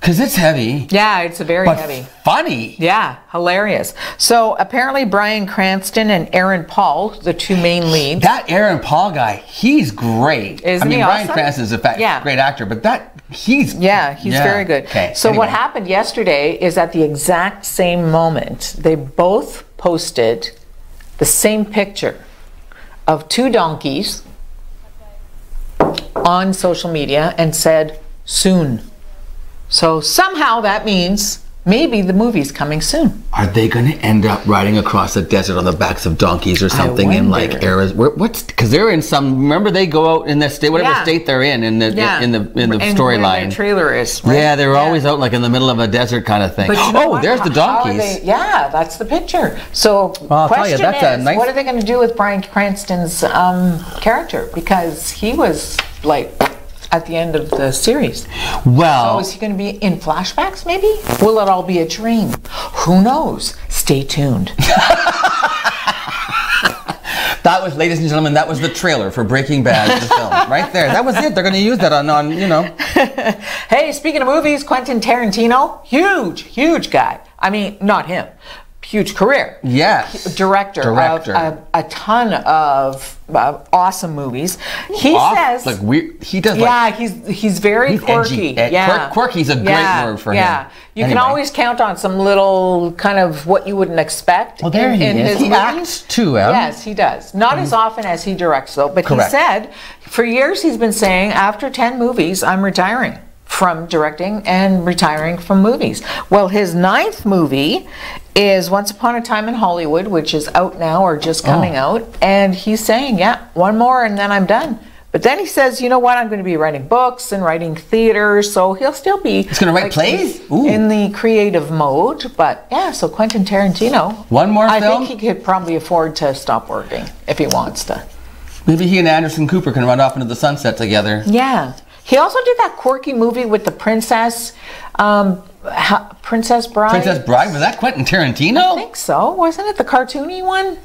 Because it's heavy. Yeah, it's a very But heavy. Funny. Yeah, hilarious. So apparently Bryan Cranston and Aaron Paul, the two main leads. That Aaron Paul guy, he's great. Isn't I mean, he Bryan awesome? Cranston is a fact, Yeah. great actor, but that, he's. Yeah, he's Yeah. very good. Okay, So what happened yesterday is at the exact same moment, they both posted the same picture of two donkeys on social media and said soon. So somehow that means maybe the movie's coming soon. Are they going to end up riding across the desert on the backs of donkeys or something in like eras? What's because they're in some. Remember, they go out in the state, whatever Yeah. state they're in, in the Yeah. in the in the storyline. trailer is. right? Yeah, they were always out like in the middle of a desert kind of thing. You know oh, what? there's the donkeys. they- yeah, that's the picture. So, Well, you, question a is, nice- what are they going to do with Bryan Cranston's um, character? Because he was like at the end of the series. Well, So is he going to be in flashbacks? Maybe. Will it all be a dream? Who knows? Stay tuned. [laughs] that was, ladies and gentlemen, that was the trailer for Breaking Bad, the film, [laughs] right there. That was it. They're going to use that on, on you know. hey, speaking of movies, Quentin Tarantino, huge, huge guy. I mean, not him. Huge career. Yes. Director, Director. of a, a ton of uh, awesome movies. He Off- says, like weird. He does yeah, like. he's he's very He's quirky. edgy. Yeah, quirk- quirky's a great Yeah, word for yeah. him. Yeah, you can always count on some little kind of what you wouldn't expect. Well, there in, he in is. his He movies. acts too, Em. Yes, he does. Not as often as he directs, though. But Correct. he said for years he's been saying after ten movies, I'm retiring from directing and retiring from movies. Well, his ninth movie is Once Upon a Time in Hollywood, which is out now or just oh. coming Oh. out. And he's saying, yeah, one more and then I'm done. But then he says, you know what? I'm going to be writing books and writing theater, so he'll still be. He's gonna write plays? in the creative mode. But yeah, so Quentin Tarantino. One more I film? think he could probably afford to stop working if he wants to. Maybe he and Anderson Cooper can run off into the sunset together. Yeah. He also did that quirky movie with the princess, um, Princess Bride. Princess Bride was that Quentin Tarantino? I think so. Wasn't it the cartoony one?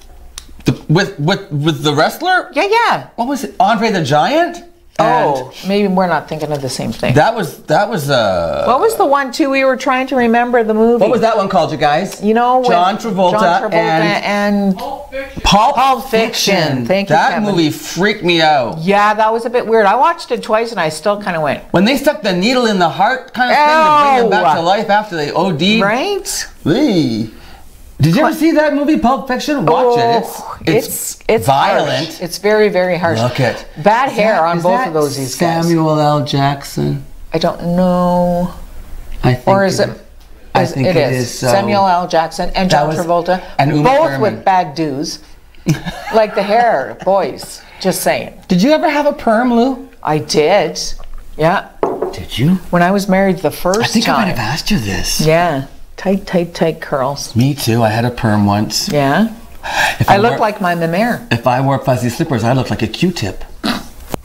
The, with with with the wrestler? Yeah, yeah. What was it? Andre the Giant? Oh, maybe we're not thinking of the same thing. That was that was uh. what was the one too? We were trying to remember the movie. What was that one called, you guys? You know, John Travolta, John Travolta and, and, Pulp, Pulp Fiction. Thank you, That Kevin. movie freaked me out. yeah, that was a bit weird. I watched it twice and I still kind of went, When they stuck the needle in the heart kind of thing to bring him back to life after they OD'd. right? Eee. Did you ever see that movie Pulp Fiction? Watch it. It's Oh, it's, it's it's violent. harsh. It's very very harsh. Look it. Bad Is hair that- on both of those these guys. Samuel L. Jackson. I don't know. I think. Or is it? I think it is. is, so- Samuel L. Jackson and John was- Travolta, and Uma both Thurman. with bad dues, [laughs] like the hair, boys. Just saying. Did you ever have a perm, Lou? I did. Yeah. Did you? When I was married the first I think time. I might have asked you this. Yeah. Tight, tight, tight curls. Me too. I had a perm once. Yeah. If I look wore- like my mare. If I wore fuzzy slippers, I looked like a Q-tip.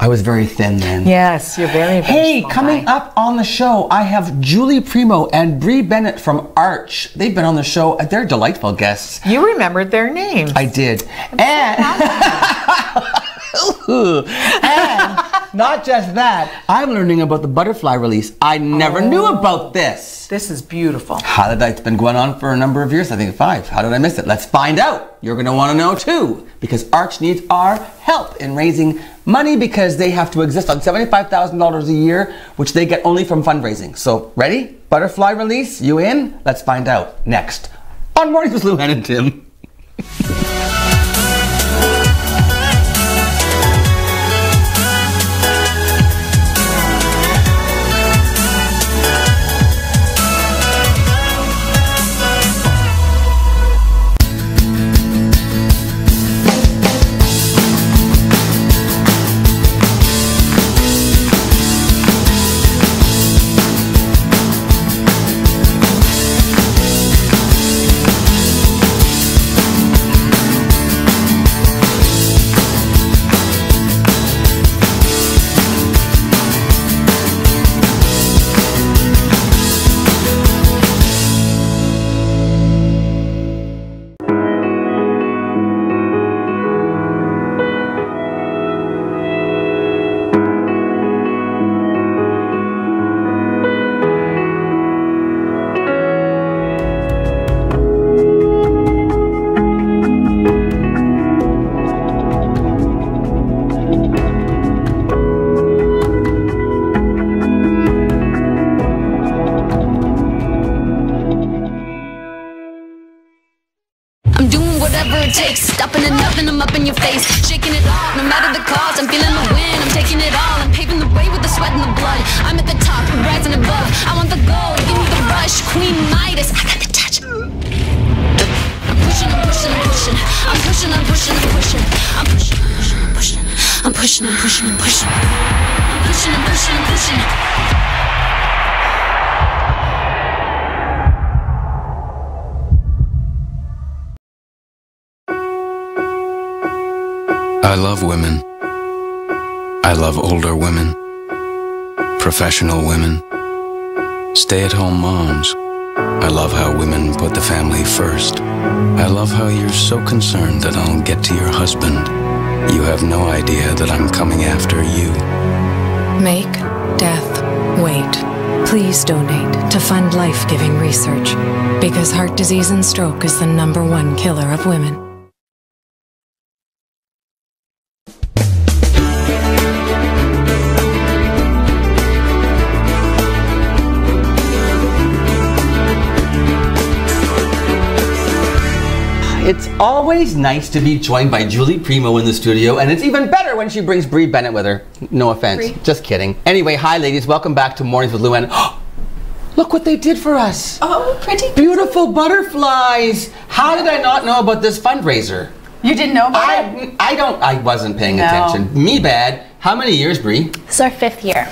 I was very thin then. Yes, you're very. very Hey, small coming up on the show, I have Julie Primo and Bree Bennett from Arch. They've been on the show. They're delightful guests. You remembered their names. I did. And, [laughs] and Not just that, I'm learning about the butterfly release. I never knew oh. about this. This is beautiful. How did it's been going on for a number of years, I think five. How did I miss it? Let's find out. You're going to want to know too, because Arch needs our help in raising money because they have to exist on $75,000 a year, which they get only from fundraising. So, ready? Butterfly release, you in? Let's find out next on Mornings with Lou-Anne and Tim. [laughs] so concerned that I'll get to your husband. You have no idea that I'm coming after you. Make death wait. Please donate to fund life giving research because heart disease and stroke is the number one killer of women. Always nice to be joined by Julie Primo in the studio, and it's even better when she brings Brie Bennett with her. No offense, Brie. just kidding. Anyway, hi ladies, welcome back to Mornings with Lou-Anne. [gasps] Look what they did for us. Oh, pretty. Beautiful butterflies. How did I not know about this fundraiser? You didn't know about I, it? I don't, I wasn't paying No. attention. Me bad. How many years, Brie? It's our fifth year.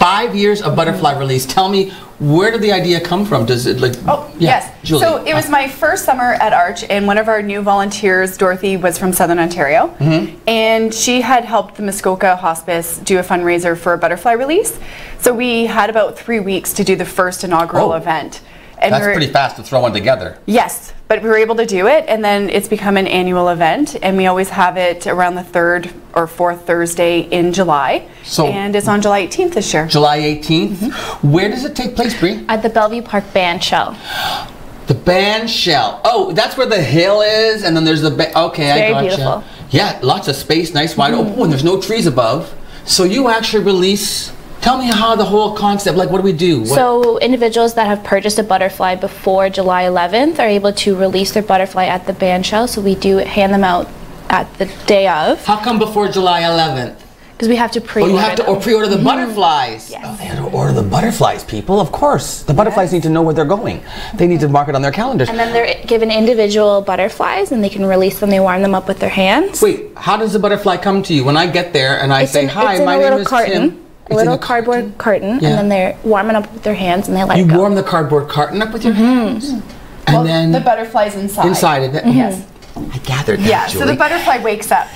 Five years of butterfly release. Tell me, where did the idea come from? Does it like? Oh, yes. Julie. So it was my first summer at Arch, and one of our new volunteers, Dorothy, was from Southern Ontario. Mhm. And she had helped the Muskoka Hospice do a fundraiser for a butterfly release. So we had about three weeks to do the first inaugural Oh. event. And That's pretty fast to throw one together. Yes, but we were able to do it, and then it's become an annual event, and we always have it around the third or fourth Thursday in July. So- and it's on July 18th this year. July 18th. Mm-hmm. Where does it take place, Brie? At the Bellevue Park Band Shell. The band shell. Oh, that's where the hill is, and then there's the ba- okay. It's very I gotcha. beautiful. Yeah, lots of space, nice wide Mhm. open. Oh, and there's no trees above. So you actually release. Tell me how the whole concept. Like, what do we do? What, So individuals that have purchased a butterfly before July 11th are able to release their butterfly at the band shell. So we do hand them out at the day of. How come before July 11th? Because we have to Oh, pre-order you have to them. or pre-order the Mm-hmm. butterflies. Yes. Oh, they had to order the butterflies, people. Of course, the butterflies need to know where they're going. They need to mark it on their calendars. And then they're given individual butterflies, and they can release them. They warm them up with their hands. Wait, how does the butterfly come to you? When I get there and I It's say, in, "Hi, it's in my a name little is carton, Tim," a little cardboard carton, Yeah. and then they're warming up with their hands, and they let you it go. warm the cardboard carton up with your mm-hmm. hands, mm-hmm. and Well, then the butterfly's inside. inside of it. Mm-hmm. Yes. I gathered that. Yeah, so the butterfly wakes up.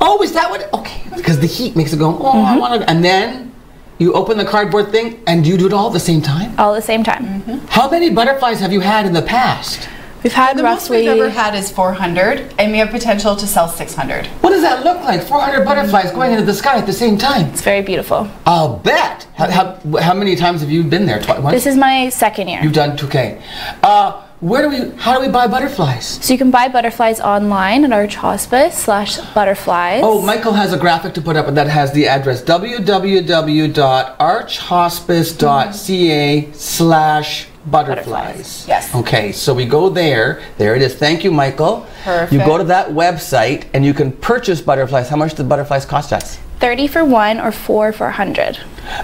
Oh, is that what? Okay, because the heat makes it go. Oh, Mm-hmm. I want to. And then you open the cardboard thing, and you do it all at the same time. All at the same time. How many butterflies have you had in the past? We've had the most we've ever had is 400, and we have potential to sell 600. What does that look like? 400 butterflies going into the sky at the same time. It's very beautiful. I'll bet. How, how, how many times have you been there? Twice. This is my second year. You've done 2K. Uh, where do we? How do we buy butterflies? So you can buy butterflies online at Arch Hospice slash butterflies. Oh, Michael has a graphic to put up and that has the address www.archhospice.ca slash butterflies. Yes. Okay, so we go there. There it is. Thank you, Michael. Perfect. You go to that website and you can purchase butterflies. How much do butterflies cost us? 30 for one or four for a 100.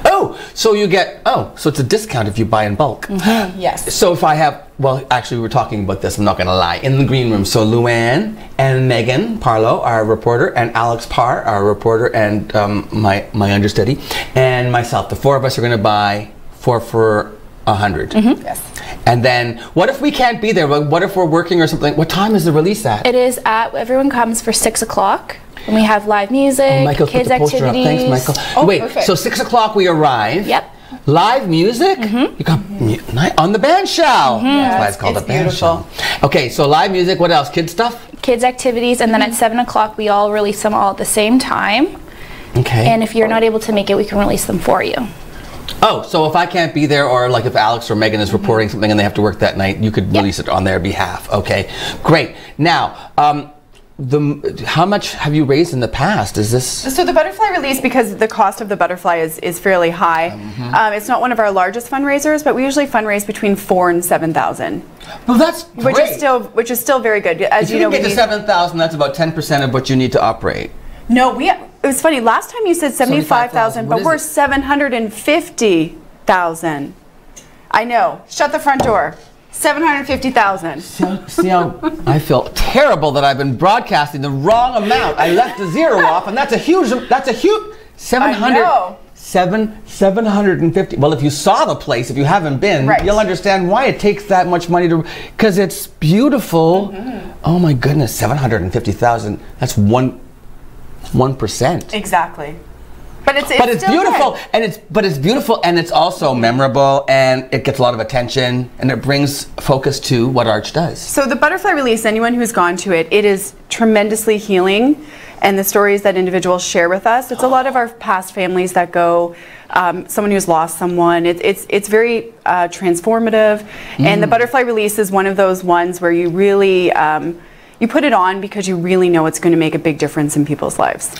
Oh, so you get, oh, so it's a discount if you buy in bulk. Mm-hmm. [gasps] Yes. So if I have, well, actually, we were talking about this. I'm not going to lie. In the green room, so Lou-Anne and Megan Parlow, our reporter, and Alex Parr, our reporter, and um, my my understudy, and myself. The four of us are going to buy four for a 100 Mm-hmm. Yes. And then, what if we can't be there? What what if we're working or something? What time is the release at? It is at, everyone comes for 6 o'clock. And we have live music, Michael put kids the poster up. activities. Thanks, Michael. Oh, Wait, so six o'clock we arrive. Yep. Live music? You got mu- ni- on the band shell. That's why it's called It's a band shell. Okay, so live music. What else? Kid stuff. Kids activities, and then at 7 o'clock we all release them all at the same time. Okay. And if you're not able to make it, we can release them for you. Oh, so if I can't be there, or like if Alex or Megan is reporting something and they have to work that night, you could release it on their behalf. Okay, great. Now, um, the how much have you raised in the past? Is this? So the butterfly release, because the cost of the butterfly is, is fairly high, Mm-hmm. um, it's not one of our largest fundraisers, but we usually fundraise between four and seven thousand. Well, that's which great. is still which is still very good. As if you, you, know, get to seven thousand, that's about ten percent of what you need to operate. No, we. It was funny. Last time you said seventy-five thousand, What but we're it? seven hundred and fifty thousand. I know. Shut the front door. Seven hundred fifty thousand. See how I feel terrible that I've been broadcasting the wrong amount. I left the zero off, and that's a huge. That's a huge. Seven hundred. know. Seven seven hundred and fifty. Well, if you saw the place, if you haven't been, Right. you'll understand why it takes that much money to. Because it's beautiful. Mm-hmm. Oh my goodness, seven hundred and fifty thousand. That's one. One percent. Exactly. But it's, it's But it's beautiful, good. and it's but it's beautiful, and it's also memorable, and it gets a lot of attention, and it brings focus to what Arch does. So the butterfly release, anyone who's gone to it, it is tremendously healing. And the stories that individuals share with us, it's a lot of our past families that go, um, someone who's lost someone. It, it's it's very uh, transformative. And the Mm. butterfly release is one of those ones where you really um, you put it on because you really know it's going to make a big difference in people's lives.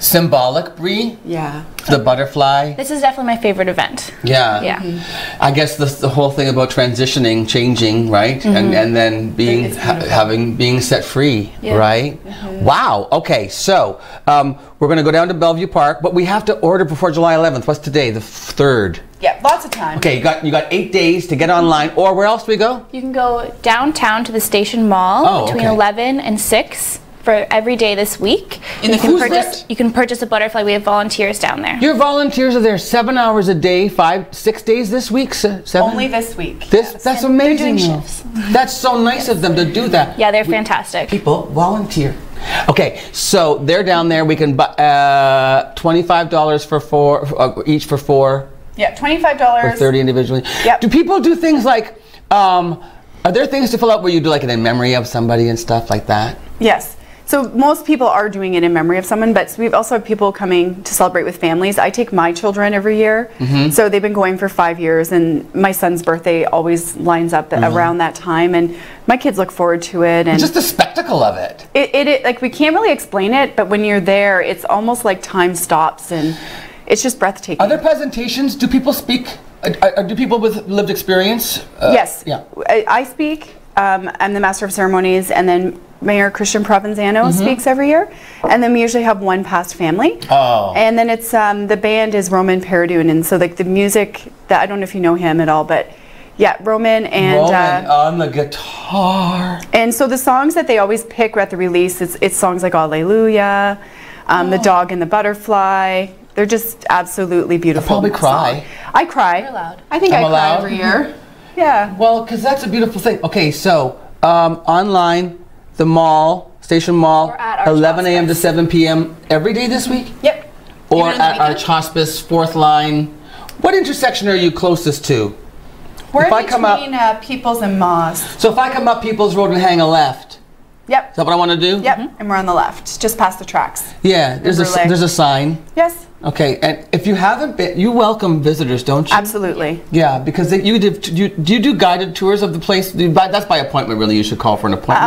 Symbolic, Brie. Yeah. The butterfly. This is definitely my favorite event. Yeah. Yeah. I guess the, the whole thing about transitioning, changing, right, and Mhm. and then being ha- having being set free, Yeah. right? Wow. Okay. So um, we're going to go down to Bellevue Park, but we have to order before July 11th. What's today? The third. Yeah, lots of time. Okay. You got you got eight days to get online, or where else do we go? You can go downtown to the Station Mall Oh, between okay. 11 and 6 for every day this week. In you the can cruise purchase lift? you can purchase a butterfly. We have volunteers down there. Your volunteers are there seven hours a day, five, six days this week. Seven. Only this week. This that's And they're amazing. doing shifts. That's so nice of them to do that. Yeah, they're fantastic. People volunteer. Okay, so they're down there. We can buy uh, twenty-five dollars for four uh, each for four Yeah, $25. or dollars. thirty individually. Yep. Do people do things like? Um, are there things to fill out where you do like it in memory of somebody and stuff like that? Yes. So most people are doing it in memory of someone, but we've also had people coming to celebrate with families. I take my children every year, Mhm. so they've been going for five years, and my son's birthday always lines up Mhm. around that time, and my kids look forward to it. And Just the spectacle of it. it, it, it like we can't really explain it, but when you're there, it's almost like time stops, and it's just breathtaking. Other presentations? Do people speak? Uh, uh, do people with lived experience? uh, yes. Yeah. I, I speak. Um, I'm the master of ceremonies, and then Mayor Christian Provenzano Mhm. speaks every year, and then we usually have one past family. Oh. And then it's um, the band is Roman Peridun, and so like the music that I don't know if you know him at all, but yeah, Roman and Roman uh, on the guitar. and so the songs that they always pick at the release, it's, it's songs like Alleluia, um, Oh. The Dog and the Butterfly. They're just absolutely beautiful. I probably cry. song. I cry. You're allowed. I think I'm I cry every year. [laughs] Yeah. Well, because that's a beautiful thing. Okay, so um, online, the mall, Station Mall, at 11 a.m. to 7 p.m. every day this week? Yep. Or Even on the at Arch Hospice, fourth line. What intersection are you closest to? We're if I come up, uh, Peoples and Moss. so if I come up People's Road and hang a left, Yep. is that what I want to do? Yep. And we're on the left, just past the tracks. Yeah, there's a there's a sign. Yes. Okay, and if you haven't been, you welcome visitors, don't you? Absolutely. Yeah, because they, you, do, you do you do guided tours of the place? You- by- That's by appointment, really. You should call for an appointment.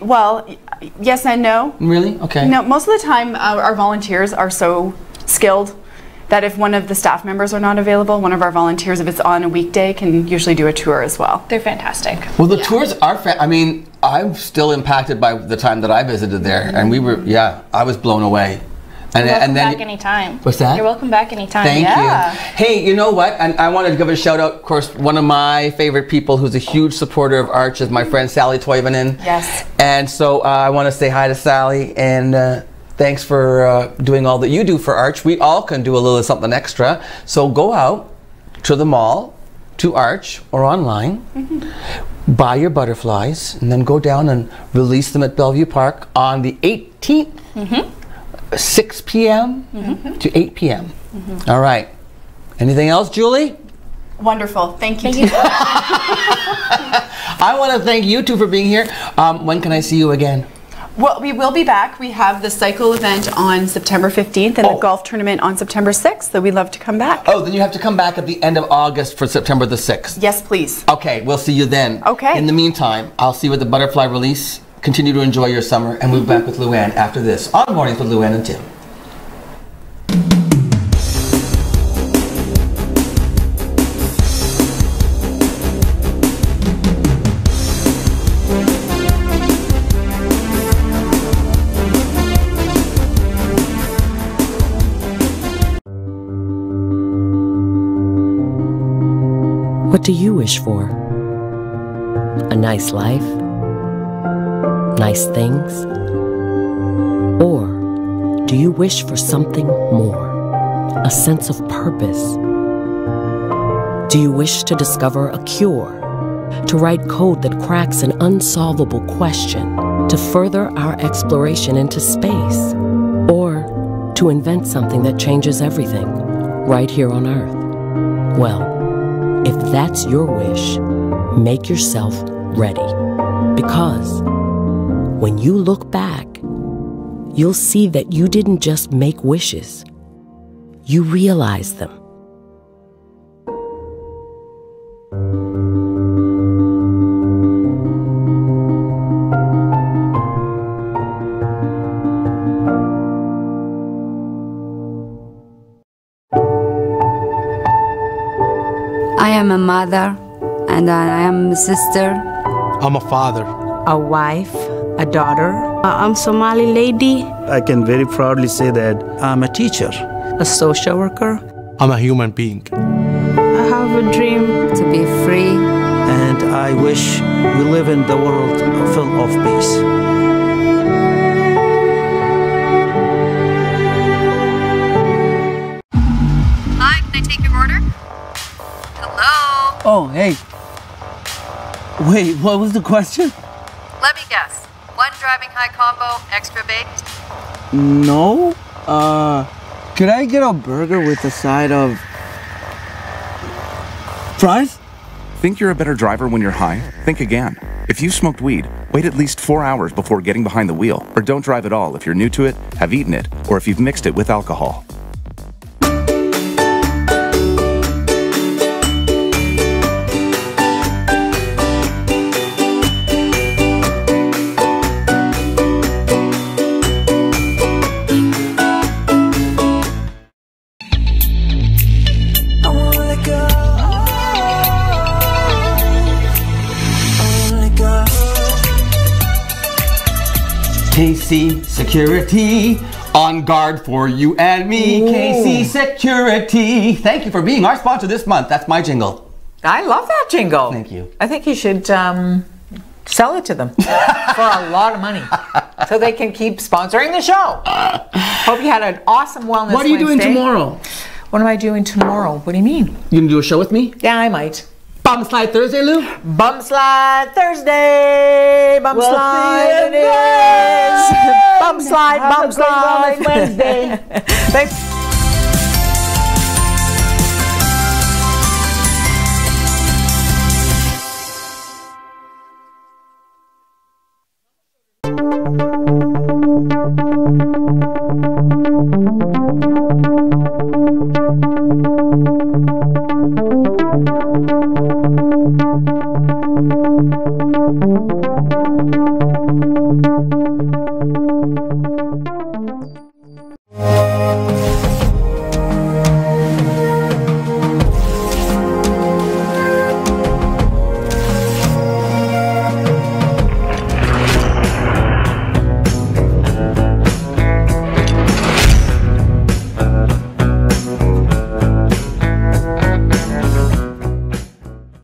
Uh, well, yes and no. really? Okay. No, most of the time, uh, our volunteers are so skilled that if one of the staff members are not available, one of our volunteers, if it's on a weekday, can usually do a tour as well. They're fantastic. Well, the tours are. Fa- I mean, I'm still impacted by the time that I visited there, and we were. Yeah, I was blown away. And, You're welcome and then back anytime. What's that? You're welcome back anytime. Thank yeah. you. Hey, you know what? And I wanted to give a shout out, of course, one of my favorite people who's a huge supporter of Arch is my friend Sally Toivonen. Yes. And so uh, I want to say hi to Sally and uh, thanks for uh, doing all that you do for Arch. We all can do a little something extra. So go out to the mall, to Arch, or online. Buy your butterflies and then go down and release them at Bellevue Park on the 18th, 6 p.m. to 8 p.m. All right. Anything else, Julie? Wonderful. Thank you. [laughs] [laughs] I want to thank you two for being here. Um, when can I see you again? Well, we will be back. We have the cycle event on September 15th and the oh. golf tournament on September 6th, so we'd love to come back. Oh, then you have to come back at the end of August for September the 6th. Yes, please. Okay, we'll see you then. Okay. In the meantime, I'll see you at the butterfly release. Continue to enjoy your summer, and we'll be back with Lou-Anne after this on Mornings with Lou-Anne and Tim. What do you wish for? A nice life? Nice things? Or do you wish for something more? A sense of purpose? Do you wish to discover a cure? To write code that cracks an unsolvable question? To further our exploration into space? Or to invent something that changes everything right here on Earth? Well, if that's your wish, make yourself ready. Because when you look back, you'll see that you didn't just make wishes, you realized them. Mother and I am a sister. I'm a father. a wife, a daughter, I'm Somali lady. I can very proudly say that I'm a teacher. a social worker. I'm a human being. I have a dream to be free. And I wish we live in the world full of peace. Oh, hey. Wait, what was the question? Let me guess. One driving high combo, extra baked? No. Uh, could I get a burger with a side of fries? Think you're a better driver when you're high? Think again. If you smoked weed, wait at least four hours before getting behind the wheel, or don't drive at all if you're new to it, have eaten it, or if you've mixed it with alcohol. KC Security on guard for you and me. Ooh. KC Security. Thank you for being our sponsor this month. That's my jingle. I love that jingle. Thank you. I think you should um, sell it to them [laughs] for a lot of money so they can keep sponsoring the show. Hope you had an awesome wellness What are you doing tomorrow? What am I doing tomorrow? What do you mean? You gonna do a show with me? Yeah, I might. Bum Slide Thursday, Lou? Bum Slide Thursday! Bum we'll Slide it is! bum Slide, Have Bum Slide! Wednesday! [laughs] Thanks.